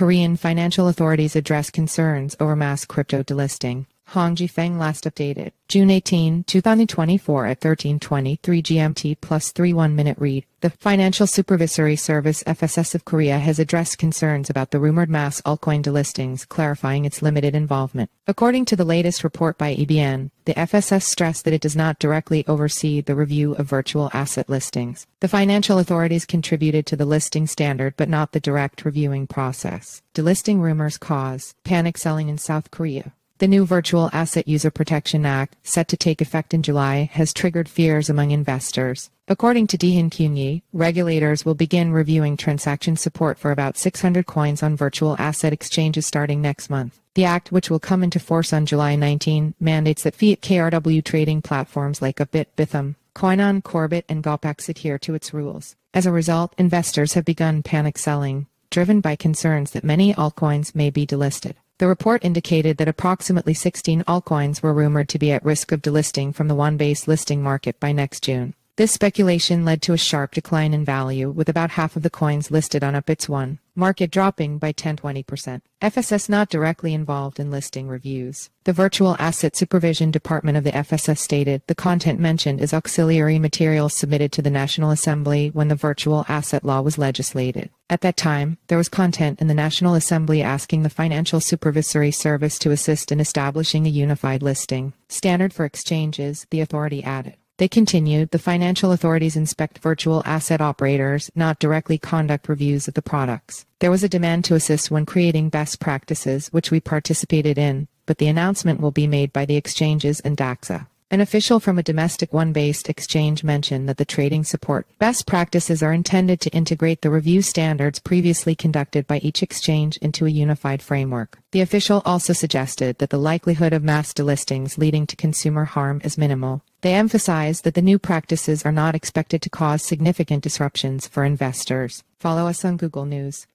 Korean financial authorities address concerns over mass crypto delisting. Hongji Feng last updated. June 18, 2024 at 1323 GMT plus 3 1 minute read. The Financial Supervisory Service FSS of Korea has addressed concerns about the rumored mass altcoin delistings, clarifying its limited involvement. According to the latest report by EBN, the FSS stressed that it does not directly oversee the review of virtual asset listings. The financial authorities contributed to the listing standard but not the direct reviewing process. Delisting rumors cause panic selling in South Korea. The new Virtual Asset User Protection Act, set to take effect in July, has triggered fears among investors. According to Daehan Kyungjae, regulators will begin reviewing transaction support for about 600 coins on virtual asset exchanges starting next month. The act, which will come into force on July 19, mandates that fiat KRW trading platforms like Upbit, Bithumb, Coinone, Korbit, and Gopax adhere to its rules. As a result, investors have begun panic selling, driven by concerns that many altcoins may be delisted. The report indicated that approximately 16 altcoins were rumored to be at risk of delisting from the won-based listing market by next June. This speculation led to a sharp decline in value, with about half of the coins listed on Upbit's won market dropping by 10-20%. FSS not directly involved in listing reviews. The Virtual Asset Supervision Department of the FSS stated the content mentioned is auxiliary material submitted to the National Assembly when the Virtual Asset Law was legislated. At that time, there was content in the National Assembly asking the Financial Supervisory Service to assist in establishing a unified listing standard for exchanges, the authority added. They continued, the financial authorities inspect virtual asset operators, not directly conduct reviews of the products. There was a demand to assist when creating best practices, which we participated in, but the announcement will be made by the exchanges and DAXA. An official from a domestic won-based exchange mentioned that the trading support best practices are intended to integrate the review standards previously conducted by each exchange into a unified framework. The official also suggested that the likelihood of mass delistings leading to consumer harm is minimal. They emphasize that the new practices are not expected to cause significant disruptions for investors. Follow us on Google News.